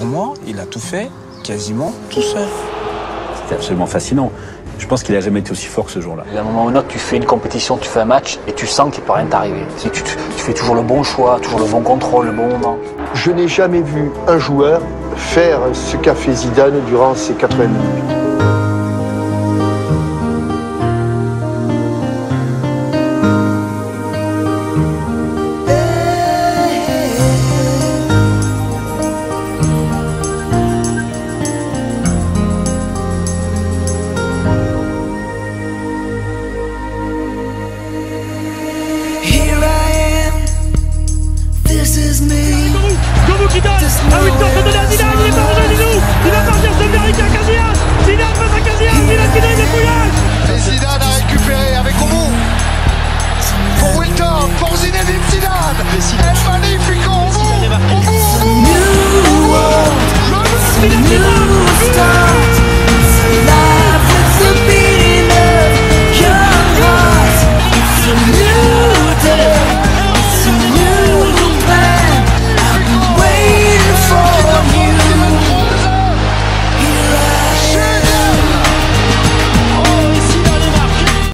pour moi, il a tout fait quasiment tout seul. C'était absolument fascinant. Je pense qu'il n'a jamais été aussi fort que ce jour-là. À un moment ou un autre, tu fais une compétition, tu fais un match et tu sens qu'il ne peut rien t'arriver. Tu, tu, tu, fais toujours le bon choix, toujours le bon contrôle, le bon moment. Je n'ai jamais vu un joueur faire ce qu'a fait Zidane durant ces 80 minutes.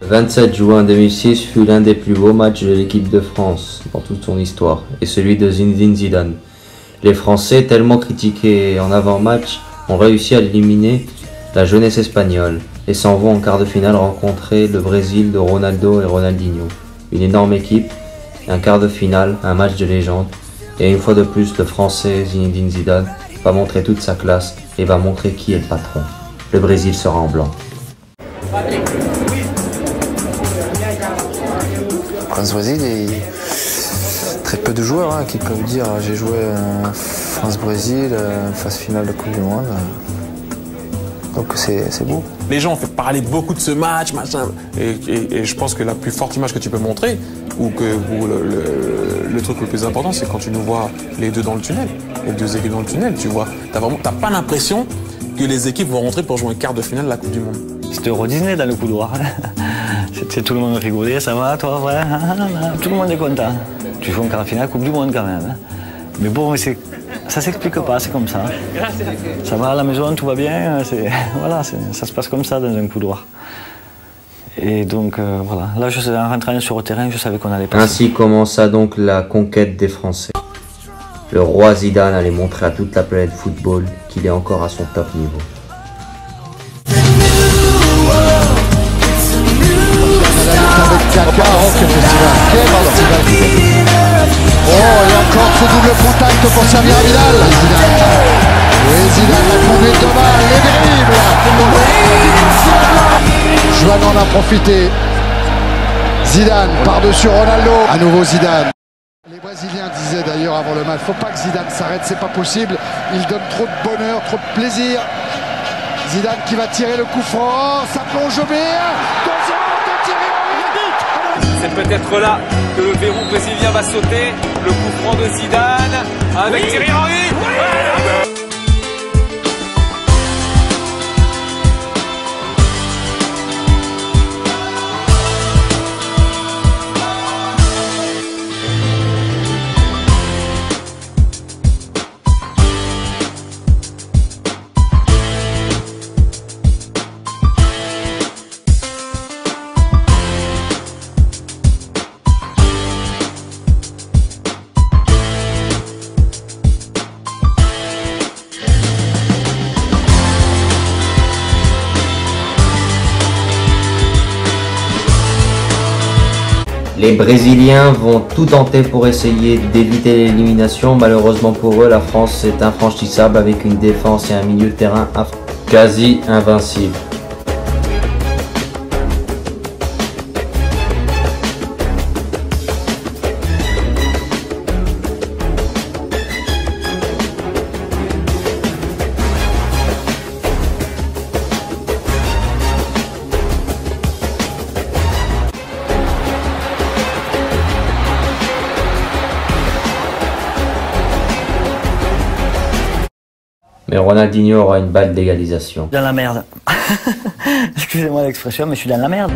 27 juin 2006 fut l'un des plus beaux matchs de l'équipe de France dans toute son histoire, et celui de Zinedine Zidane. Les Français, tellement critiqués en avant-match, ont réussi à éliminer la jeunesse espagnole et s'en vont en quart de finale rencontrer le Brésil de Ronaldo et Ronaldinho. Une énorme équipe, un quart de finale, un match de légende, et une fois de plus le Français Zinedine Zidane va montrer toute sa classe et va montrer qui est le patron. Le Brésil sera en blanc. France-Brésil, il très peu de joueurs hein, qui peuvent dire j'ai joué France-Brésil, phase finale de Coupe du Monde. Donc c'est beau. Les gens ont fait parler beaucoup de ce match, machin. Et, et, et, je pense que la plus forte image que tu peux montrer, ou que ou le, le, le, truc le plus important, c'est quand tu nous vois les deux dans le tunnel, les deux équipes dans le tunnel, tu vois. T'as vraiment, t'as pas l'impression que les équipes vont rentrer pour jouer un quart de finale de la Coupe du Monde. C'était Euro Disney dans le couloir. C'était tout le monde rigolait, ça va, toi, ouais. Tout le monde est content. Tu joues en quart finale Coupe du Monde quand même. Mais bon, c'est ça s'explique pas, c'est comme ça. Ça va à la maison, tout va bien, voilà, ça se passe comme ça dans un couloir. Et donc euh, voilà, là je en rentrant sur le terrain, je savais qu'on allait passer. Ainsi commença donc la conquête des Français. Le roi Zidane allait montrer à toute la planète football qu'il est encore à son top niveau. À Vidal. Oui, Zidane a trouvé Thomas, l'inévitable. Joan en a profité. Zidane par-dessus Ronaldo. À nouveau Zidane. Les Brésiliens disaient d'ailleurs avant le match, faut pas que Zidane s'arrête, c'est pas possible. Il donne trop de bonheur, trop de plaisir. Zidane qui va tirer le coup franc, ça plonge au c'est peut-être là que le verrou va sauter. Le coup franc de Zidane avec. Thierry Henry. Les Brésiliens vont tout tenter pour essayer d'éviter l'élimination. Malheureusement pour eux, la France est infranchissable avec une défense et un milieu de terrain quasi invincible. Mais Ronaldinho aura une balle d'égalisation. Dans la merde. Excusez-moi l'expression, mais je suis dans la merde.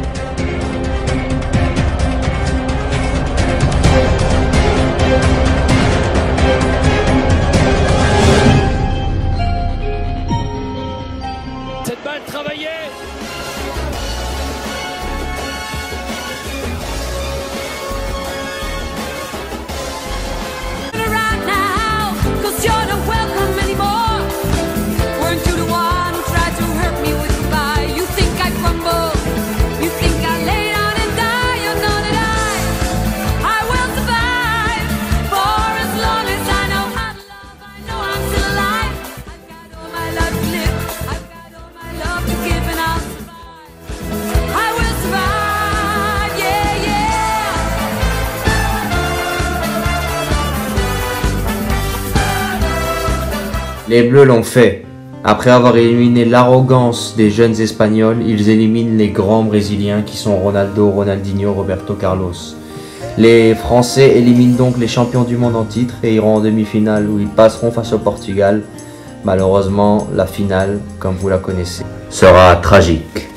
Les Bleus l'ont fait. Après avoir éliminé l'arrogance des jeunes Espagnols, ils éliminent les grands Brésiliens qui sont Ronaldo, Ronaldinho, Roberto Carlos. Les Français éliminent donc les champions du monde en titre et iront en demi-finale où ils passeront face au Portugal. Malheureusement, la finale, comme vous la connaissez, sera tragique.